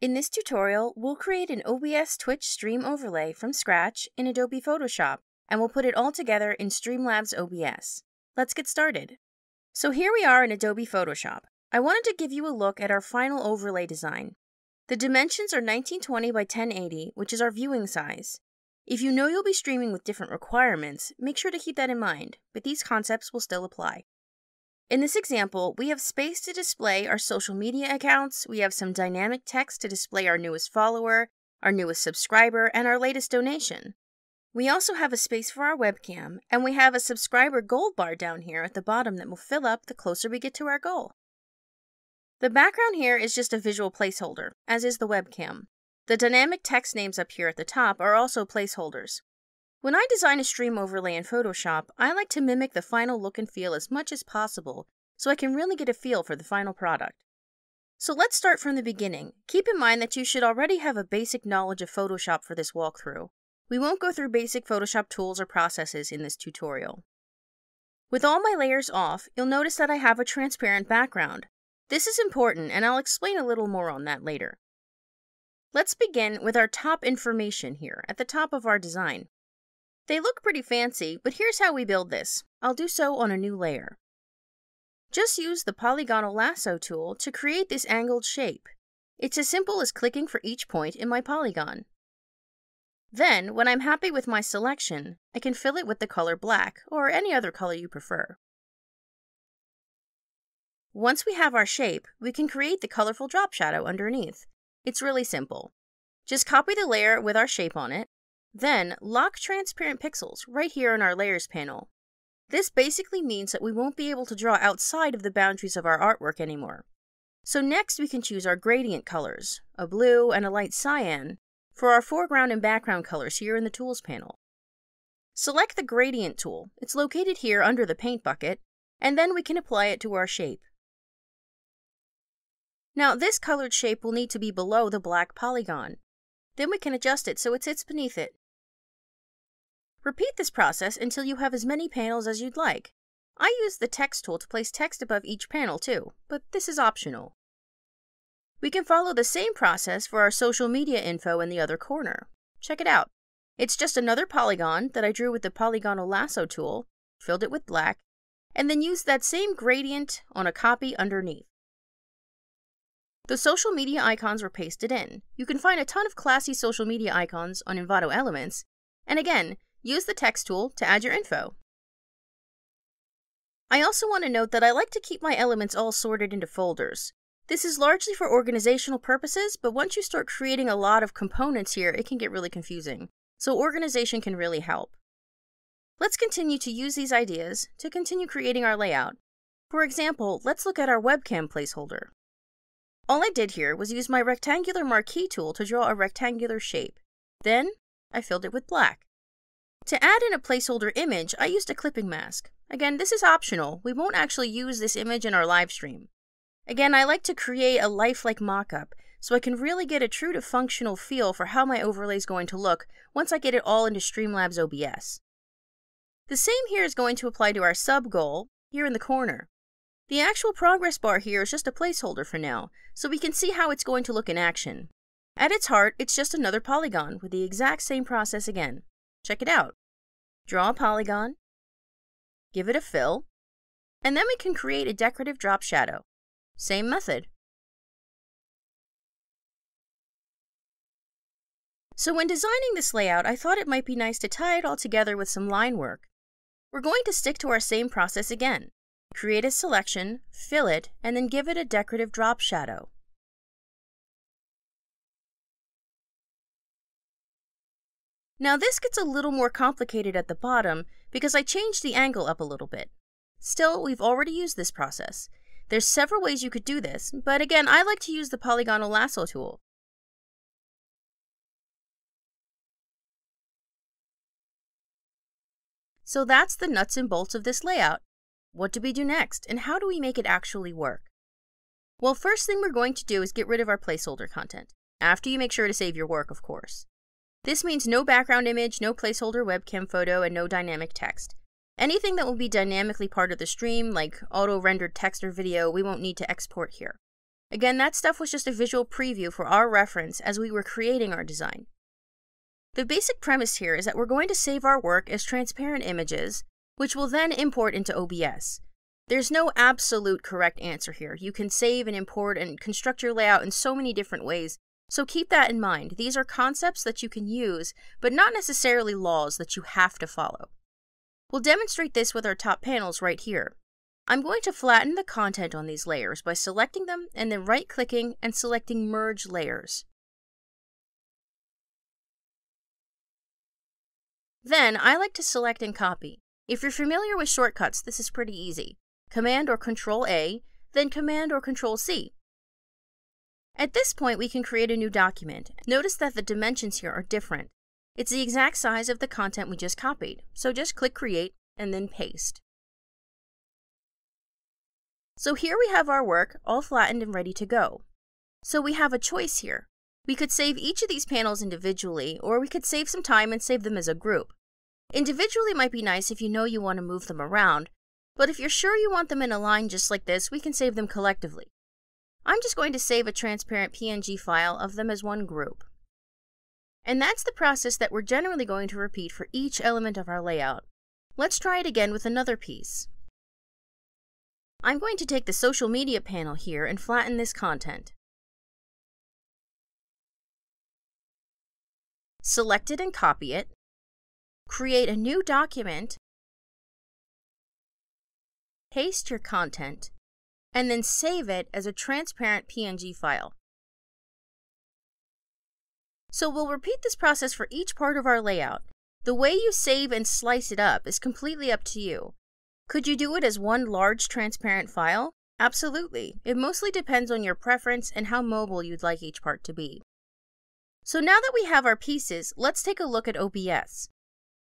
In this tutorial, we'll create an OBS Twitch stream overlay from scratch in Adobe Photoshop, and we'll put it all together in Streamlabs OBS. Let's get started. So here we are in Adobe Photoshop. I wanted to give you a look at our final overlay design. The dimensions are 1920 by 1080, which is our viewing size. If you know you'll be streaming with different requirements, make sure to keep that in mind, but these concepts will still apply. In this example, we have space to display our social media accounts, we have some dynamic text to display our newest follower, our newest subscriber, and our latest donation. We also have a space for our webcam, and we have a subscriber gold bar down here at the bottom that will fill up the closer we get to our goal. The background here is just a visual placeholder, as is the webcam. The dynamic text names up here at the top are also placeholders. When I design a stream overlay in Photoshop, I like to mimic the final look and feel as much as possible so I can really get a feel for the final product. So let's start from the beginning. Keep in mind that you should already have a basic knowledge of Photoshop for this walkthrough. We won't go through basic Photoshop tools or processes in this tutorial. With all my layers off, you'll notice that I have a transparent background. This is important, and I'll explain a little more on that later. Let's begin with our top information here at the top of our design. They look pretty fancy, but here's how we build this. I'll do so on a new layer. Just use the polygonal lasso tool to create this angled shape. It's as simple as clicking for each point in my polygon. Then, when I'm happy with my selection, I can fill it with the color black, or any other color you prefer. Once we have our shape, we can create the colorful drop shadow underneath. It's really simple. Just copy the layer with our shape on it, then, lock transparent pixels right here in our layers panel. This basically means that we won't be able to draw outside of the boundaries of our artwork anymore. So next we can choose our gradient colors, a blue and a light cyan, for our foreground and background colors here in the Tools panel. Select the Gradient tool, it's located here under the paint bucket, and then we can apply it to our shape. Now this colored shape will need to be below the black polygon. Then we can adjust it so it sits beneath it. Repeat this process until you have as many panels as you'd like. I use the text tool to place text above each panel too, but this is optional. We can follow the same process for our social media info in the other corner. Check it out. It's just another polygon that I drew with the polygonal lasso tool, filled it with black, and then used that same gradient on a copy underneath. The social media icons were pasted in. You can find a ton of classy social media icons on Envato Elements, and again, use the text tool to add your info. I also want to note that I like to keep my elements all sorted into folders. This is largely for organizational purposes, but once you start creating a lot of components here, it can get really confusing. So organization can really help. Let's continue to use these ideas to continue creating our layout. For example, let's look at our webcam placeholder. All I did here was use my rectangular marquee tool to draw a rectangular shape. Then, I filled it with black. To add in a placeholder image, I used a clipping mask. Again, this is optional. We won't actually use this image in our live stream. Again, I like to create a lifelike mockup, so I can really get a true to functional feel for how my overlay is going to look once I get it all into Streamlabs OBS. The same here is going to apply to our sub goal, here in the corner. The actual progress bar here is just a placeholder for now, so we can see how it's going to look in action. At its heart, it's just another polygon with the exact same process again. Check it out. Draw a polygon, give it a fill, and then we can create a decorative drop shadow. Same method. So when designing this layout, I thought it might be nice to tie it all together with some line work. We're going to stick to our same process again. Create a selection, fill it, and then give it a decorative drop shadow. Now this gets a little more complicated at the bottom because I changed the angle up a little bit. Still, we've already used this process. There's several ways you could do this, but again, I like to use the polygonal lasso tool. So that's the nuts and bolts of this layout. What do we do next, and how do we make it actually work? Well, first thing we're going to do is get rid of our placeholder content, after you make sure to save your work, of course. This means no background image, no placeholder webcam photo, and no dynamic text. Anything that will be dynamically part of the stream, like auto-rendered text or video, we won't need to export here. Again, that stuff was just a visual preview for our reference as we were creating our design. The basic premise here is that we're going to save our work as transparent images, which will then import into OBS. There's no absolute correct answer here. You can save and import and construct your layout in so many different ways, so keep that in mind. These are concepts that you can use, but not necessarily laws that you have to follow. We'll demonstrate this with our top panels right here. I'm going to flatten the content on these layers by selecting them and then right-clicking and selecting Merge Layers. Then, I like to select and copy. If you're familiar with shortcuts, this is pretty easy. Command or Control A, then Command or Control C. At this point, we can create a new document. Notice that the dimensions here are different. It's the exact size of the content we just copied, so just click Create and then Paste. So here we have our work, all flattened and ready to go. So we have a choice here. We could save each of these panels individually, or we could save some time and save them as a group. Individually might be nice if you know you want to move them around, but if you're sure you want them in a line just like this, we can save them collectively. I'm just going to save a transparent PNG file of them as one group. And that's the process that we're generally going to repeat for each element of our layout. Let's try it again with another piece. I'm going to take the social media panel here and flatten this content. Select it and copy it. Create a new document paste your content, and then save it as a transparent PNG file. So we'll repeat this process for each part of our layout. The way you save and slice it up is completely up to you. Could you do it as one large transparent file? Absolutely. It mostly depends on your preference and how mobile you'd like each part to be. So now that we have our pieces, let's take a look at OBS.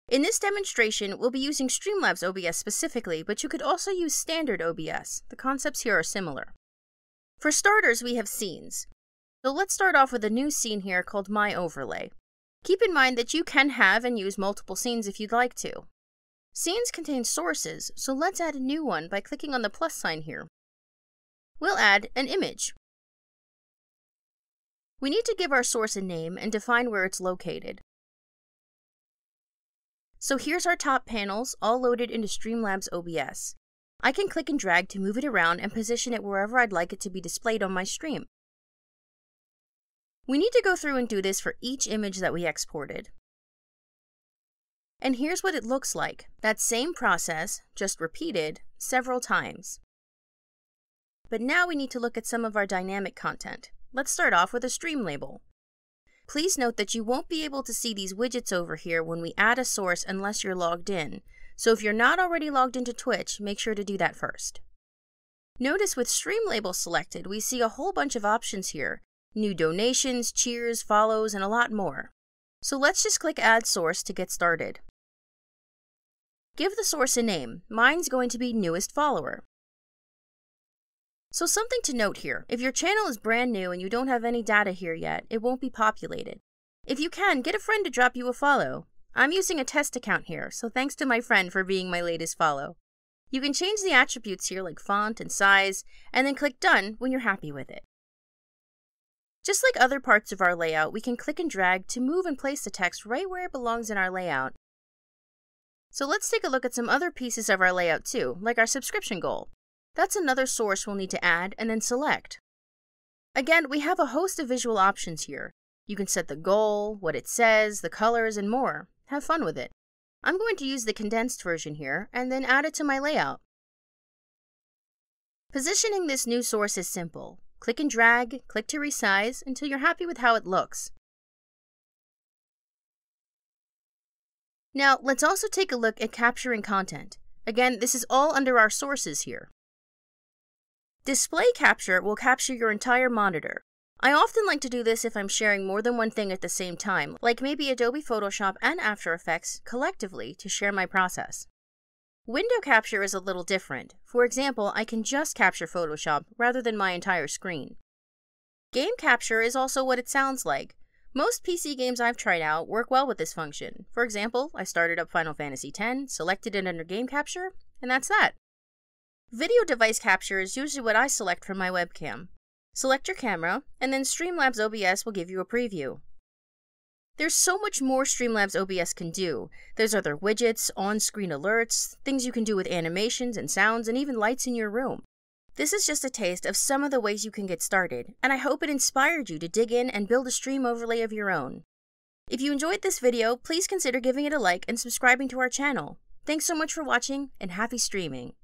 In this demonstration, we'll be using Streamlabs OBS specifically, but you could also use standard OBS. The concepts here are similar. For starters, we have scenes. So let's start off with a new scene here called My Overlay. Keep in mind that you can have and use multiple scenes if you'd like to. Scenes contain sources, so let's add a new one by clicking on the plus sign here. We'll add an image. We need to give our source a name and define where it's located. So here's our top panels, all loaded into Streamlabs OBS. I can click and drag to move it around and position it wherever I'd like it to be displayed on my stream. We need to go through and do this for each image that we exported. And here's what it looks like. That same process, just repeated, several times. But now we need to look at some of our dynamic content. Let's start off with a stream label. Please note that you won't be able to see these widgets over here when we add a source unless you're logged in. So if you're not already logged into Twitch, make sure to do that first. Notice with Stream Label selected, we see a whole bunch of options here. New donations, cheers, follows, and a lot more. So let's just click Add Source to get started. Give the source a name. Mine's going to be Newest Follower. So something to note here, if your channel is brand new and you don't have any data here yet, it won't be populated. If you can, get a friend to drop you a follow. I'm using a test account here, so thanks to my friend for being my latest follow. You can change the attributes here like font and size, and then click Done when you're happy with it. Just like other parts of our layout, we can click and drag to move and place the text right where it belongs in our layout. So let's take a look at some other pieces of our layout too, like our subscription goal. That's another source we'll need to add and then select. Again, we have a host of visual options here. You can set the goal, what it says, the colors, and more. Have fun with it. I'm going to use the condensed version here and then add it to my layout. Positioning this new source is simple. Click and drag, click to resize until you're happy with how it looks. Now, let's also take a look at capturing content. Again, this is all under our sources here. Display capture will capture your entire monitor. I often like to do this if I'm sharing more than one thing at the same time, like maybe Adobe Photoshop and After Effects collectively to share my process. Window capture is a little different. For example, I can just capture Photoshop rather than my entire screen. Game capture is also what it sounds like. Most PC games I've tried out work well with this function. For example, I started up Final Fantasy X, selected it under Game Capture, and that's that. Video device capture is usually what I select from my webcam. Select your camera, and then Streamlabs OBS will give you a preview. There's so much more Streamlabs OBS can do. There's other widgets, on-screen alerts, things you can do with animations and sounds, and even lights in your room. This is just a taste of some of the ways you can get started, and I hope it inspired you to dig in and build a stream overlay of your own. If you enjoyed this video, please consider giving it a like and subscribing to our channel. Thanks so much for watching, and happy streaming!